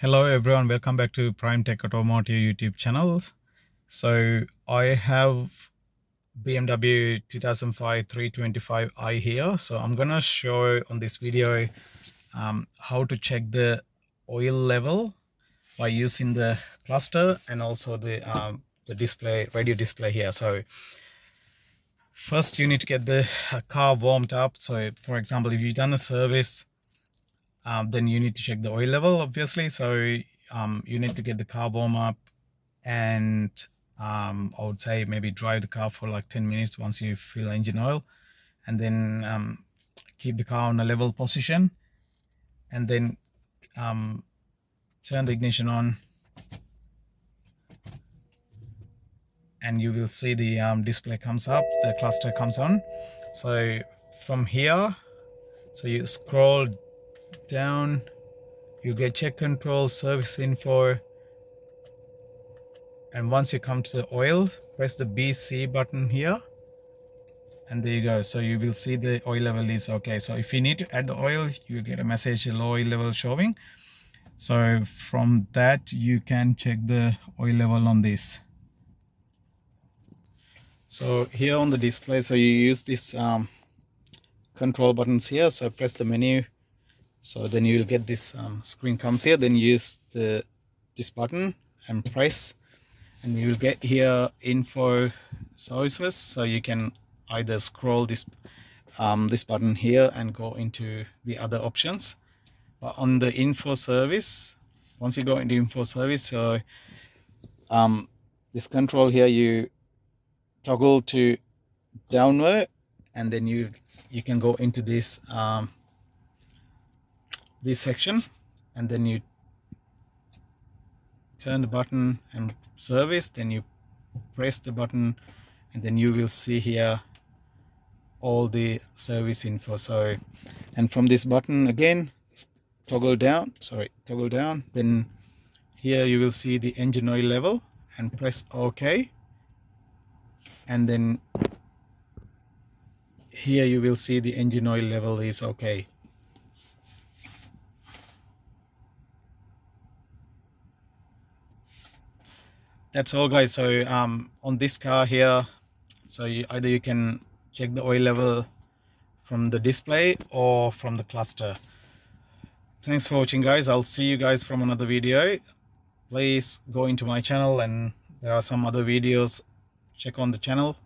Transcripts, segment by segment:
Hello everyone, welcome back to Prime Tech Automotive YouTube channel. So I have BMW 2005 325i here. So I'm gonna show on this video um, how to check the oil level by using the cluster and also the um, the display radio display here. So first you need to get the car warmed up. So for example, if you've done a service um, then you need to check the oil level obviously. So um, you need to get the car warm up and um, I would say maybe drive the car for like 10 minutes once you fill engine oil. And then um, keep the car on a level position. And then um, turn the ignition on. And you will see the um, display comes up the cluster comes on. So from here so you scroll down. You get check control service info. And once you come to the oil press the BC button here. And there you go. So you will see the oil level is okay. So if you need to add oil you get a message low oil level showing. So from that you can check the oil level on this. So here on the display so you use this um, control buttons here. So press the menu so then you will get this um, screen. Comes here then use the this button and press and you will get here info services so you can either scroll this um, this button here and go into the other options. But on the info service once you go into info service so um, this control here you toggle to downward and then you you can go into this um, this section and then you turn the button and service then you press the button and then you will see here all the service info. So and from this button again toggle down sorry toggle down then here you will see the engine oil level and press ok. And then here you will see the engine oil level is okay that's all guys. So um, on this car here so you, either you can check the oil level from the display or from the cluster. Thanks for watching guys. I'll see you guys from another video. Please go into my channel and there are some other videos. Check on the channel.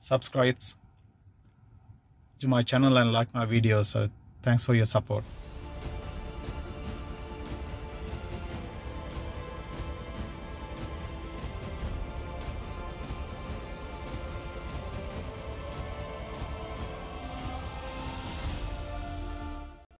Subscribe to my channel and like my videos. So thanks for your support